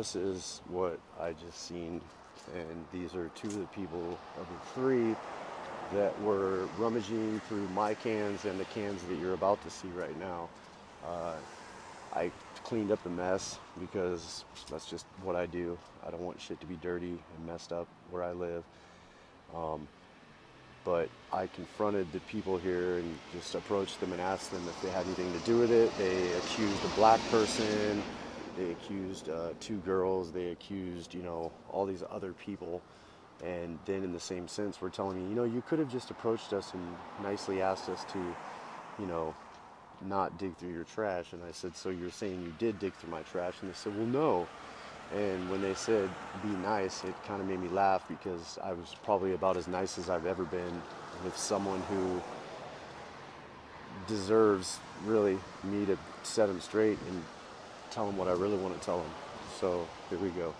this is what I just seen, and these are two of the people of the three that were rummaging through my cans and the cans that you're about to see right now. Uh, I cleaned up the mess because that's just what I do. I don't want shit to be dirty and messed up where I live. Um, but I confronted the people here and just approached them and asked them if they had anything to do with it. They accused a black person, they accused uh, two girls, they accused, you know, all these other people. And then in the same sense, we're telling me, you know, you could have just approached us and nicely asked us to, you know, not dig through your trash. And I said, so you're saying you did dig through my trash? And they said, well, no. And when they said be nice, it kind of made me laugh because I was probably about as nice as I've ever been with someone who deserves really me to set him straight and tell them what I really want to tell them. So here we go.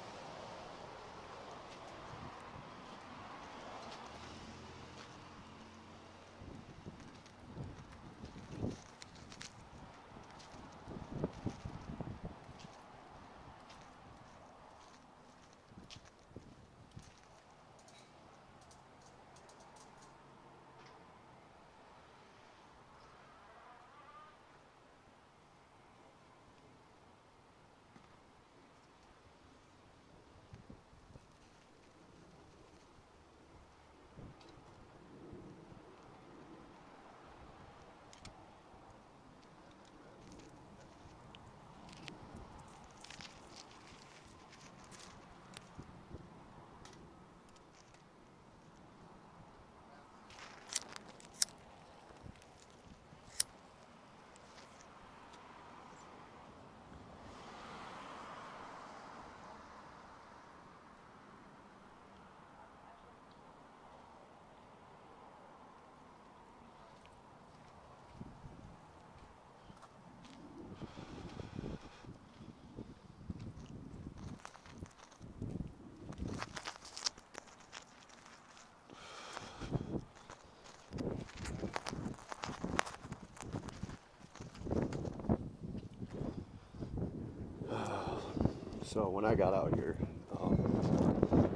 So when I got out here, um,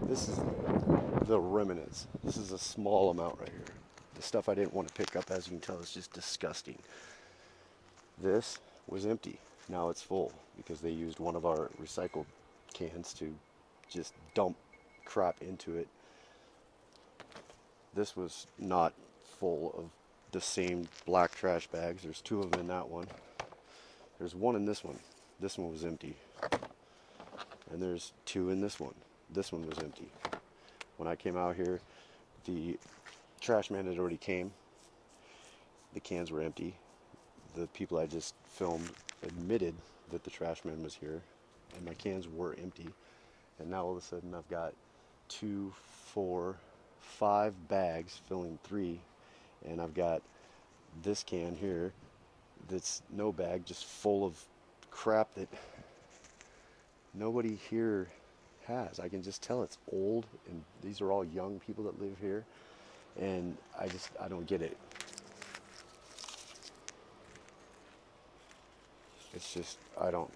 this is the remnants. This is a small amount right here. The stuff I didn't want to pick up, as you can tell, is just disgusting. This was empty. Now it's full because they used one of our recycled cans to just dump crap into it. This was not full of the same black trash bags. There's two of them in that one. There's one in this one. This one was empty and there's two in this one. This one was empty. When I came out here, the trash man had already came. The cans were empty. The people I just filmed admitted that the trash man was here, and my cans were empty. And now all of a sudden I've got two, four, five bags filling three, and I've got this can here that's no bag, just full of crap that nobody here has. I can just tell it's old, and these are all young people that live here, and I just I don't get it. It's just I don't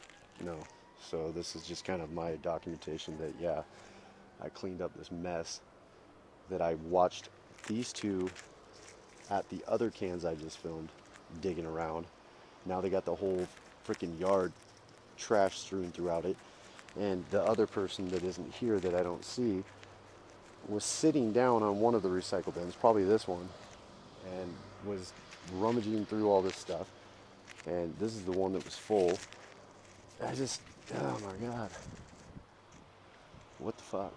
know. So this is just kind of my documentation that yeah, I cleaned up this mess that I watched these two at the other cans I just filmed digging around. Now they got the whole freaking yard trash strewn throughout it and the other person that isn't here that I don't see was sitting down on one of the recycle bins, probably this one, and was rummaging through all this stuff. And this is the one that was full. I just, oh my God. What the fuck?